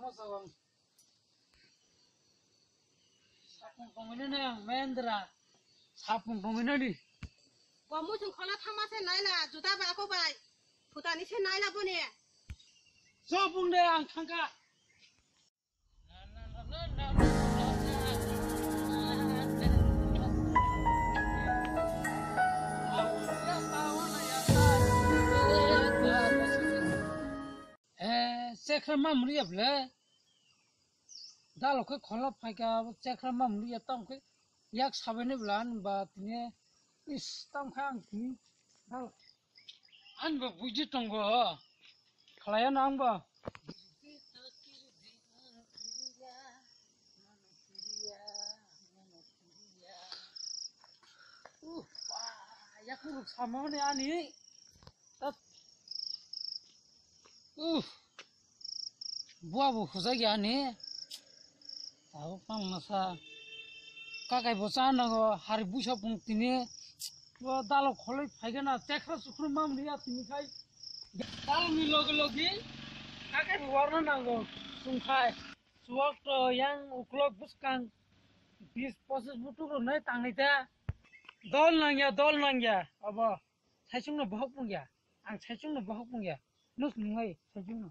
musuhum. Sapun komino na mendra. Sapun komino ni. Gomu chung khona thama se naila juta ba ko bai. Phutani se naila bone. Sapun de ang thangka. ครมั่มเรียบเลยดาลก็ขอรับไปกับเจ้ครมั่มเรียบต้องก็ยักษ์าวเนบลานบาทเนี่ยอิสตั้งข้างที่ดาลอันบ่บุจิตงก็ขลายนางบ่ 약국을 사먹네 아니 나 우후 বুয়া বু খোঁজা গিয়া নি আৰু পাল নাচা কাকাই বচা নগ হাৰি বুচা পংক্তিনে ডাল খলৈ ফাইগে না টেখা চুখ মাম নিয়া তুমি খাই ডাল নি লগে লগে কাকাই বুৱাৰ নাগ চুংখাই চুৱক ইয়াং উকলক বুচকাং বিছ পঁচিছ বুটুক নাই টাঙিতা দল নাংগা দল নাংগা হ'ব চাইচুং ন বহক পুংগা আং চাইচুং ন বহক পুংগা ন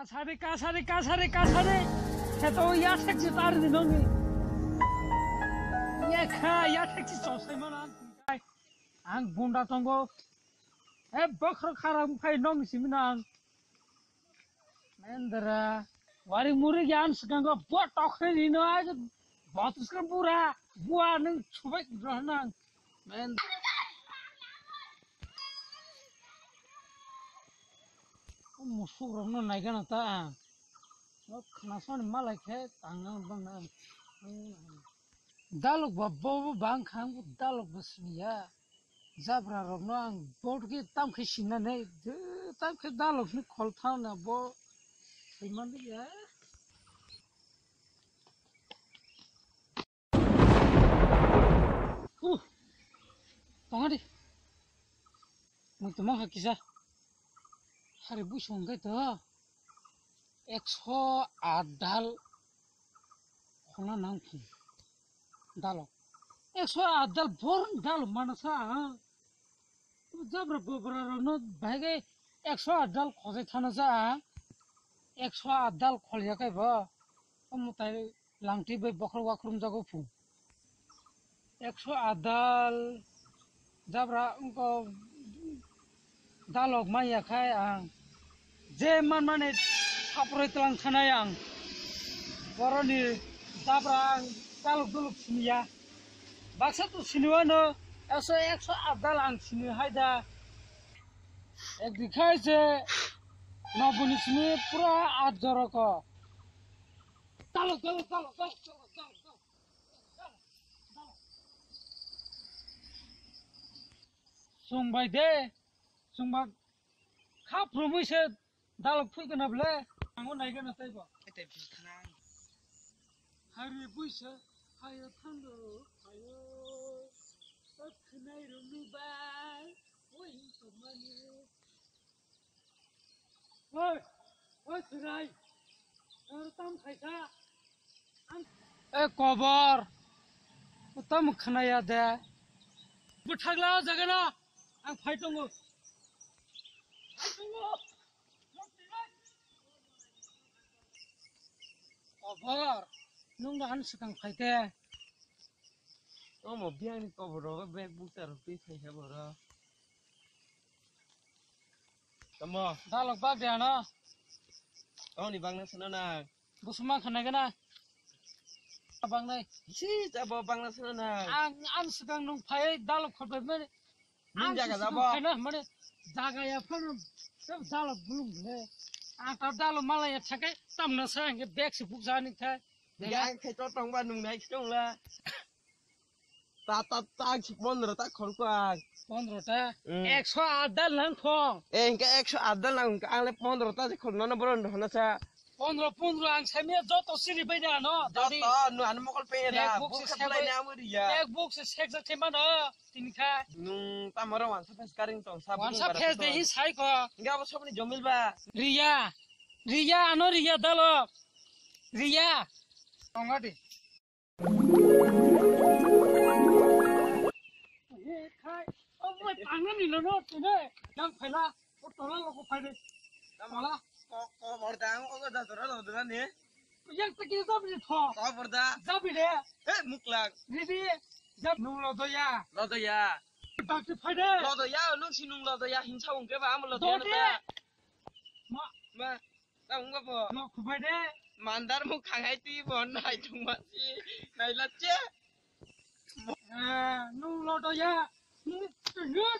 कासारे कासारे कासारे कासारे ये तो याठेक्सी तार दिनोंगे याखा याठेक्सी चौसाइमन आं आंग बूंदा चंगो ए बकर खारा मुखाई नोंग सिमिन आं मेंदरा वारी मुरी ज्ञान सगंगो बहुत टखरे दिनो आज बहुत उसका पूरा बुआ नंग छुपे रहना मेंदरा musuhrono naigana ta ang khanasoni mala khe tangang bana dalok babbo bang khang dalok basmiya zabra robno ang bot ke tam khe sina ne tam khe dalok ni khol thao na bo iman ya Uh, tangadi, mau teman kaki saya. হারে বুই সঙ্গে তো একশো আট ডাল খোলা নাম কি dalo ekso adal bor dalo manasa jabra bobra no bhage ekso adal khose thana sa ekso adal kholya kai ba mutai langti bai bokhor wakrum jago fu ekso adal jabra unko dalok maya khai ang je जेमान माने थापरायतलां खानाय आं बर'नि दाब्रा आं दालुक दुलुक सिनिया बाक्साथ' सिनिवानो एकस' एकस' आदाल आं सिनि हायदा एक बिखाय जे नबनिसिनि पुरा आद जरक तालुक तालुक तालुक तालुक तालुक संबाय दे संबा खाफ्रोमैसो দালক ফুলকোনা বলে আঙুর নাইগোন চাইব? এটা বিখান হারে বুইছে হায় থান্ডো হায় অখনাই রুনুবাই ওই তোমানে ওই ওই সুরাই আর তাম খাইছা? এ কবর তাম খনায়া দে। বুঠাগলা জাগানা আং खबर नों दाहान सिगां फायदे Có một viên có bro cái bè bút tờ rồi phải hay bro. Tamo, दालक बागदायाना có đi băng nó sao nào? बुसुमा खानायगोन ना बांनाय Xí, ta bỏ băng nó sao nào? आं आं सिगां नों फाय दालक खरबायमोन Nin jaga सिगां zabo. फायना माने जागायाफोर सब दालक बुलुंले आं ता दालक मालाया थाखाय तामना सांगे बेगसो ta da lo mala ya chake tam na sa nge bek si puk jani tha ya khai to tong ba nung nai chong la ta ta ta chi bon ro ta khol kwa bon ro ta 108 dal lang kho e nge 108 dal lang ang le bon ro ta chi khol na na bron na sa পনেরো পনেরো আং সামিয়া যত সিরি by না ন দাদি। ন আন মকল pay না বুক সে বলাই না আমরি ইয়া। এক বুক সে সেক জাতে মান তিনখা নু তামর ওয়ান সা ফেস কারিং তো সা ওয়ান সা ফেস দে হি সাই ক। গাব সবনি জমিলবা রিয়া রিয়া আনো রিয়া দাল। রিয়া। টঙ্গাটি হে খাই। ও মই পাঙ্গা নিলো ন তুমি দাম ফেলা ও তোরা লোক ফাইদে দাম মালা মান্দার মুখ খাঙাই তুই বন নাই তোমাছি নাই লাগছে nung lo đó ya nung tự nhiên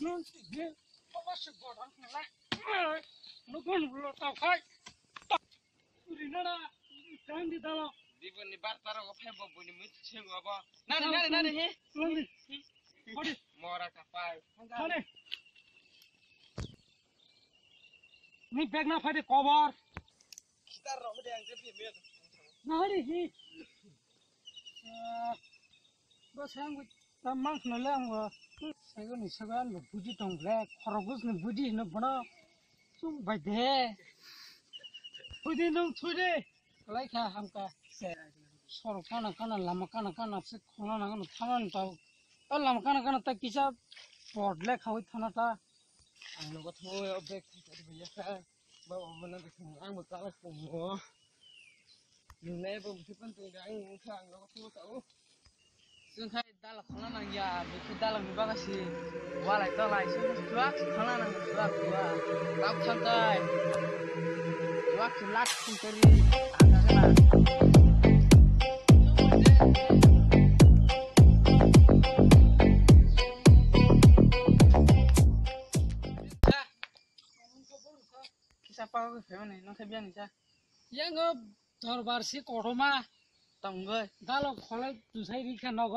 nung tự nhiên không có sự bỏ đón lại दिपनि बारताराको फाइब खर मिठो अब नानी नानी नानी बना ba. Ka de ang Sung bai de Buji nung thude Kalai kha hamka kana kana lama kana kana se khona na kana thaman tau Ta lama kana kana ta kisa Podle khawit thana ta Ang lo ko thôi o bek ta ka. Ba o mo na de khung ang mo ka la khung mo. Yung ne bo mu pan tu ga ang khang lo ko thôi ta o. Sung khai dala khona na ya Biki dala mi baga si Walai to lai sung Tuak si khona na tuak tuak Tau chantai Tuak si lak sung teri Kisa pa ko phe ne no khe bian ni sa. Yang দরবার সি কটমা ge. দালো খলে দুসাই রিখা নগ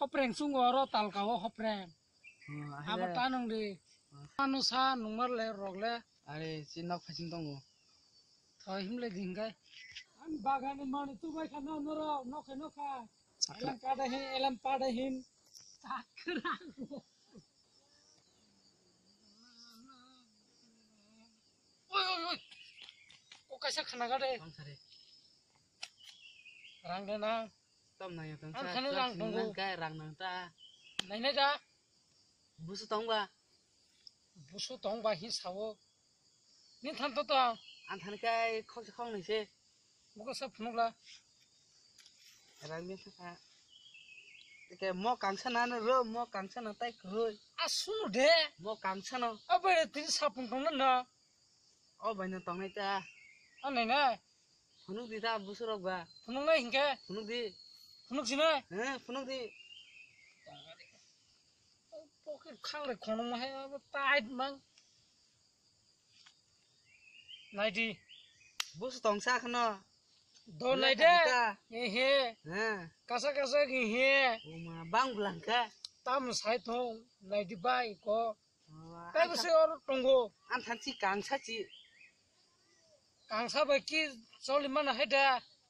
hopreng sungoro talkawo hopreng. Apa tanong di manusia nomor le rogle are sinak fasin tongo thoi himle dingkai an bagane mani tu bai khana noro noka. Noka elam kada hin elam pada him. Sakra. Oi ओय ओय ओ कैसा खाना काटे रंग ya tong Ang sa. kanil lang, tunggu. kai rang nang ta. নাই নাই যা Busu tong ba. বুসু তং বা হি সাও নিন থান তো তো An than kai khok sa khong ni se. বুকে সব ফুনলা Rang mi sa ka. Ke mo kang sa na ro, mo kang sa na tai khoi. আ শুনো দে Mo kang sa no. আবে তিন সাপুন তং না Oh bai na tong nai ta. আ নাই না Funuk di ta busu rok ba. ফুনক নাই হিংকে Funuk di. শুনক চিনে হ্যাঁ শুনক দি পকেট খাংরে খনম হে টাইট মাং নাইটি বুস তংসা খন দো নাইটে হে হে হ্যাঁ কাসা কাসা কি হে ও মা বাং ব্লাঙ্কা তাম সাই থং নাইটি বাই ক তাই বসে অর টঙ্গো আন থানছি কাংসাচি কাংসা বাকি চলি মান হেডা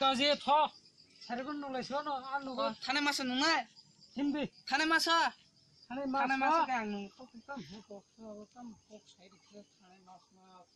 কাজে থ। সেরকম নলাইছ ন আলু থানে মাছ নুমাই হিন্দি। থানে মাছ। থানে মাছ থানে মাছ কে আং নুম কম হক কম। হক সাইড থানে মাছ মাছ।